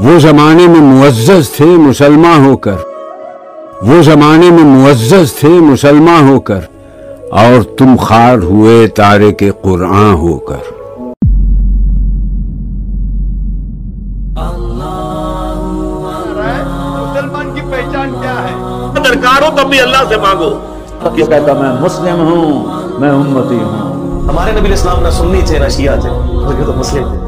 वो जमाने में मुअज्जज थे मुसलमान होकर। वो जमाने में मुअज्जज थे मुसलमान होकर। और तुम खार हुए तारे के कुरान होकर। मुसलमान की पहचान क्या है? दरकार हो तब भी अल्लाह से मांगो। कहता मैं मुस्लिम हूँ मैं उम्मती हूँ। हमारे नबी इस्लाम ना सुन्नी थे ना शिया थे। तो मुस्लिम थे।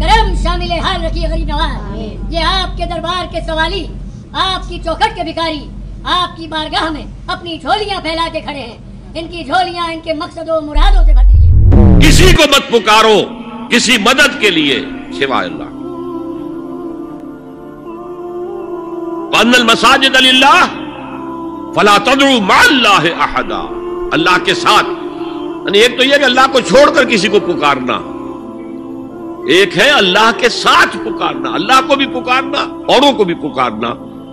करम शामिल हाल रखिए गरीब नवाज ये आपके दरबार के सवाली आपकी चौखट के भिखारी आपकी बारगाह में अपनी झोलियां फैला के खड़े हैं इनकी झोलियां इनके मकसदों मुरादों से भर दीजिए किसी को मत पुकारो किसी मदद के लिए सिवाय अल्लाह वन्नल मसाजिद अलिल्लाह फला तदरू माल्लाह अहदा। अल्लाह के साथ। एक तो यह कि अल्लाह को छोड़कर किसी को पुकारना। एक है अल्लाह के साथ पुकारना। अल्लाह को भी पुकारना, औरों को भी पुकारना।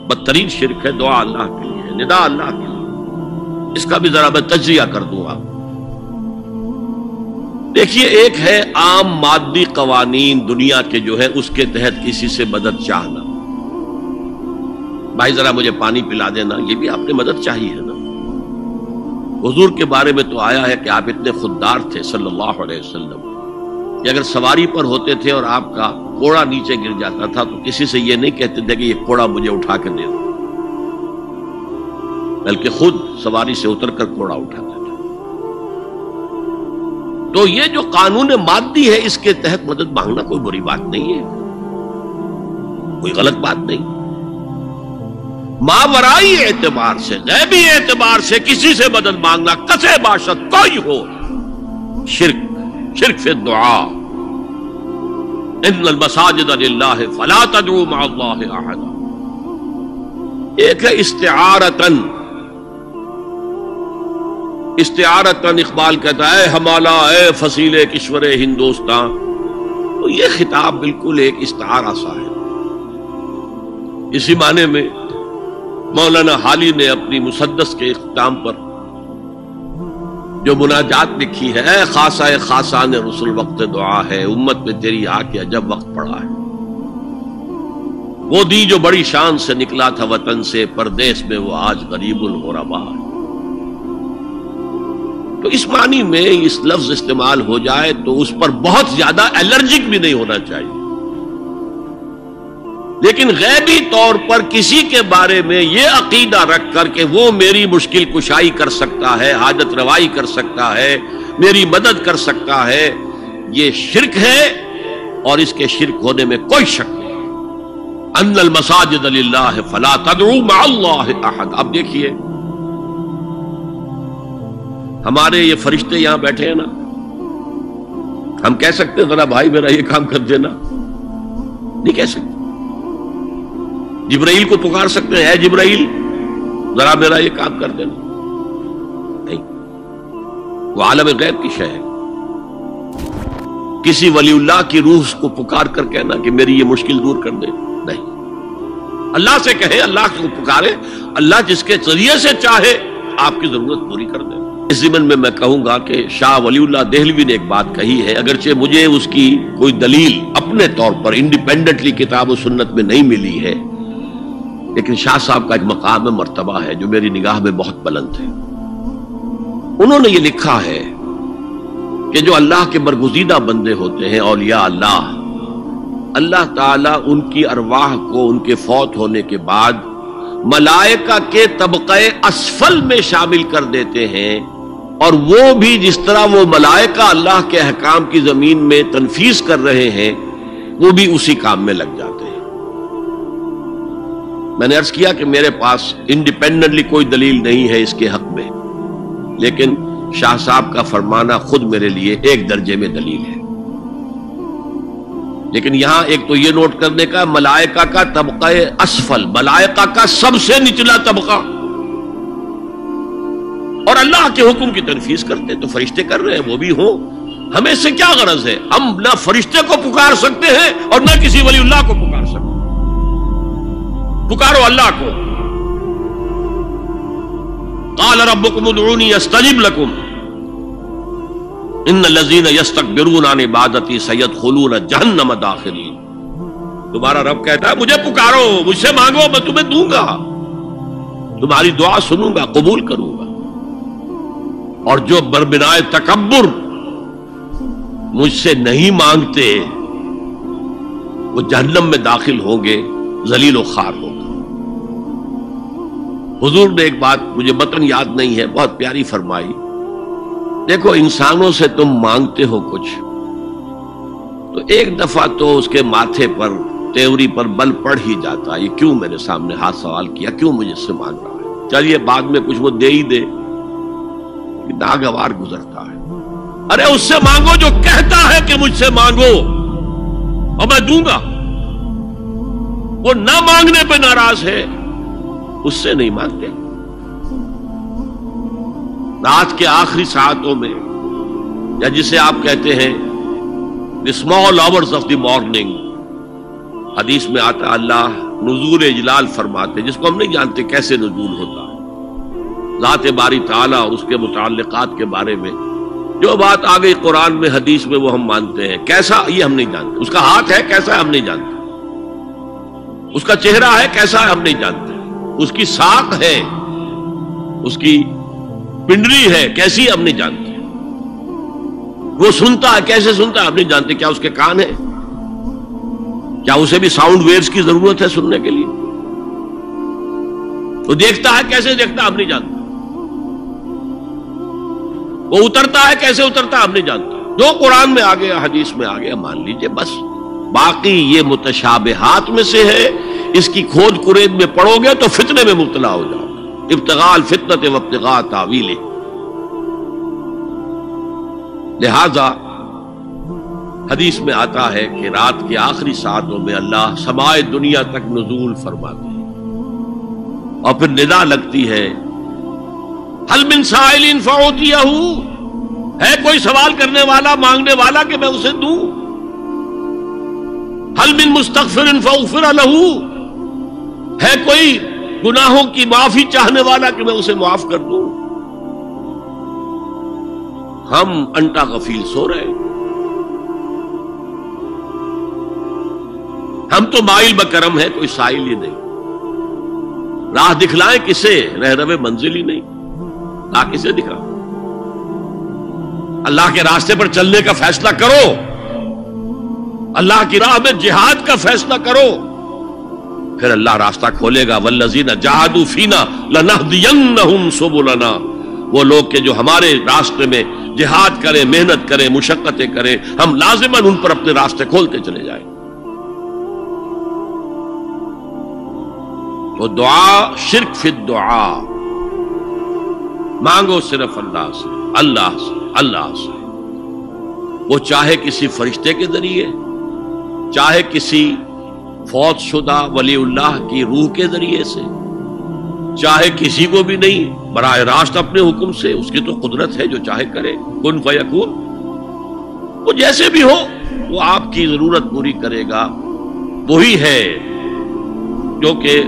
बदतरीन शिरक है, दुआ अल्लाह के लिए, निदा अल्लाह के लिए। इसका भी जरा मैं तजिया कर दूँगा देखिए, एक है आम मादी कवानीन दुनिया के जो है, उसके तहत किसी से मदद चाहना। भाई, जरा मुझे पानी पिला देना, ये भी आपने मदद चाहिए, है ना? हुजूर के बारे में तो आया है कि आप इतने खुददार थे, सल्लल्लाहु अलैहि वसल्लम, कि अगर सवारी पर होते थे और आपका कोड़ा नीचे गिर जाता था तो किसी से ये नहीं कहते थे कि ये कोड़ा मुझे उठा के दे दो। बल्कि खुद सवारी से उतरकर कोड़ा उठाते थे। तो ये जो कानून मादी है, इसके तहत मदद मांगना कोई बुरी बात नहीं है। कोई गलत बात नहीं। मावराई एतबार से, गैबी एतबार से किसी से मदद मांगना कसे बाशत कोई हो। शिरक शिरक से दुआ। इन मसाजिद अल्लाह फला तदू अहदा। एक है इस्तेआरतन। इस्तेआरतन इकबाल कहता है हमारा ए फसीले किश्वर हिंदुस्तान। तो ये खिताब बिल्कुल एक इस्तारा सा है। इसी माने में मौलाना हाली ने अपनी मुसदस के इख्ताम पर जो मुनाजात लिखी है ए खासा ए खासा ने रसुल वक्त दुआ है, उम्मत में तेरी आके अजब वक्त पड़ा है। वो दी जो बड़ी शान से निकला था वतन से परदेश में वो आज गरीबुल हो रहा है। तो इस मानी में इस लफ्ज इस्तेमाल हो जाए तो उस पर बहुत ज़्यादा एलर्जिक भी नहीं होना चाहिए। लेकिन गैबी तौर पर किसी के बारे में यह अकीदा रख कर के वो मेरी मुश्किल कुशाई कर सकता है, हाजत रवाई कर सकता है, मेरी मदद कर सकता है। ये शिरक है और इसके शिरक होने में कोई शक नहीं। अनल मसाजिद फला अहद। अब देखिए, हमारे ये फरिश्ते यहाँ बैठे हैं ना, हम कह सकते हैं, जरा भाई मेरा ये काम कर देना। नहीं कह सकते। जिब्राइल को पुकार सकते हैं जिब्राइल। जरा मेरा ये काम कर देना। नहीं, वो आलम गैब की शय है। किसी वलीउल्लाह की रूह को पुकार कर कहना कि मेरी ये मुश्किल दूर कर दे। नहीं। अल्लाह से कहे, अल्लाह को पुकारे, अल्लाह जिसके ज़रिए से चाहे, आपकी ज़रूरत पूरी कर दे। इस जीवन में मैं कहूँगा कि शाह वलीउल्लाह देहलवी ने एक बात कही है, अगरचे मुझे उसकी कोई दलील अपने तौर पर इंडिपेंडेंटली किताब सुन्नत में नहीं मिली है। लेकिन शाह साहब का एक मकाम मर्तबा है, जो मेरी निगाह में बहुत बुलंद है। उन्होंने ये लिखा है कि जो अल्लाह के बरगुजीदा बंदे होते हैं, औलिया अल्लाह अल्लाह ताला उनकी अरवाह को उनके फौत होने के बाद मलाइका के तबक़े असफल में शामिल कर देते हैं, और वो भी जिस तरह वो मलाइका अल्लाह के अहकाम की ज़मीन में तनफीज कर रहे हैं, वो भी उसी काम में लग जाते हैं। मैंने अर्ज़ किया कि मेरे पास इंडिपेंडेंटली कोई दलील नहीं है इसके हक में लेकिन शाह साहब का फरमाना खुद मेरे लिए एक दर्जे में दलील है। लेकिन यहाँ एक तो यह नोट करने का, मलायका का तबका असफल। मलायका का सबसे निचला तबका। और अल्लाह के हुक्म की तनफीज करते तो फरिश्ते कर रहे हैं, वो भी हो। हमें से क्या गरज है? हम ना फरिश्ते को पुकार सकते हैं और ना किसी वली को पुकार सकते पुकारो अल्लाह को। काल रबुकमूनी यस्तजिब लकुम। इन लजीन यस्तक बिरून आने बादती सैयद खलून जहन्नम दाखिली तुम्हारा रब कहता है, मुझे पुकारो, मुझसे मांगो, मैं तुम्हें दूँगा। तुम्हारी दुआ सुनूँगा, कबूल करूँगा। और जो बरबिनाए तकबर मुझसे नहीं मांगते, वो जहन्नम में दाखिल होंगे, जलील खार होगा। हुजूर ने एक बात मुझे बतन याद नहीं है, बहुत प्यारी फरमाई। देखो, इंसानों से तुम मांगते हो कुछ तो एक दफ़ा तो उसके माथे पर, तेवरी पर बल पड़ ही जाता। है ये क्यों मेरे सामने हाथ सवाल किया? क्यों मुझे इससे मांग रहा है? चलिए, बाद में कुछ वो दे ही दे नागवार गुजरता है। अरे, उससे मांगो जो कहता है कि मुझसे मांगो, और मैं दूँगा। वो ना मांगने पे नाराज़ है। उससे नहीं मांगते। रात के आखिरी सातों में, या जिसे आप कहते हैं the small hours of the morning हदीस में आता अल्लाह नजूर इजलाल फरमाते जिसको हम नहीं जानते कैसे नजूल होता है। ज़ात बारी ताला और उसके मुतक़ात के बारे में, जो बात आ गई कुरान में, हदीस में, वो हम मानते हैं। कैसा, ये हम नहीं जानते। उसका हाथ है, कैसा है, हम नहीं जानते। उसका चेहरा है, कैसा है, हम नहीं जानते। उसकी साख है, उसकी पिंडली है, कैसी हम नहीं जानते। वो सुनता है, कैसे सुनता है हम नहीं जानते क्या उसके कान है? क्या उसे भी साउंड वेव्स की ज़रूरत है सुनने के लिए? वो देखता है, कैसे देखता हम नहीं जानते। वो उतरता है, कैसे उतरता हम नहीं जानते। जो कुरान में आ गया हदीस में आ गया मान लीजिए, बस। बाकी ये मुतशाबहात में से है। इसकी खोज कुरेद में पड़ोगे तो फितने में मुबतला हो जाओगे। इब्तगाल फितनत वब्तगा तावील। लिहाजा हदीस में आता है कि रात के आखिरी सातों में अल्लाह समाए दुनिया तक नजूल फरमाते हैं। और फिर निदा लगती है, हल बिन साइलिन फौतिया है कोई सवाल करने वाला, मांगने वाला कि मैं उसे दूँ? हल बिन मुस्तकफिर फौफिर लहू। है कोई गुनाहों की माफ़ी चाहने वाला कि मैं उसे माफ़ कर दूँ? हम अंटा गफील सो रहे हम तो माइल बकरम है, कोई साइल ही नहीं। राह दिखलाएँ किसे? रह रवे मंजिल ही नहीं। ना किसे दिखा अल्लाह के रास्ते पर चलने का फैसला करो। अल्लाह की राह में जिहाद का फैसला करो। फिर अल्लाह रास्ता खोलेगा, वल्लजीना जहादू फीना लनहदियन्नहुम सुबुलना। वो लोग के जो हमारे रास्ते में जिहाद करें, मेहनत करें, मुशक्कतें करें, हम लाजिमन उन पर अपने रास्ते खोलते चले जाए। तो दुआ, शिरक फिर दुआ। मांगो सिर्फ़ अल्लाह से अल्लाह से अल्लाह से। वो चाहे किसी फरिश्ते के ज़रिए चाहे किसी फौत शुदा वलीउल्लाह की रूह के ज़रिए से, चाहे किसी को भी नहीं, बराह रास्त अपने हुक्म से, उसकी तो कुदरत है जो चाहे करे, कुन फयकून। वो जैसे भी हो, वो आपकी ज़रूरत पूरी करेगा। वही है जो कि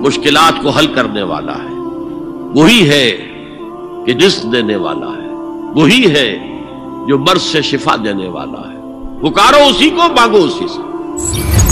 मुश्किलात को हल करने वाला है। वही है कि जिस देने वाला है। वही है जो मर्ज से शिफा देने वाला है। पुकारो उसी को मांगो उसी से।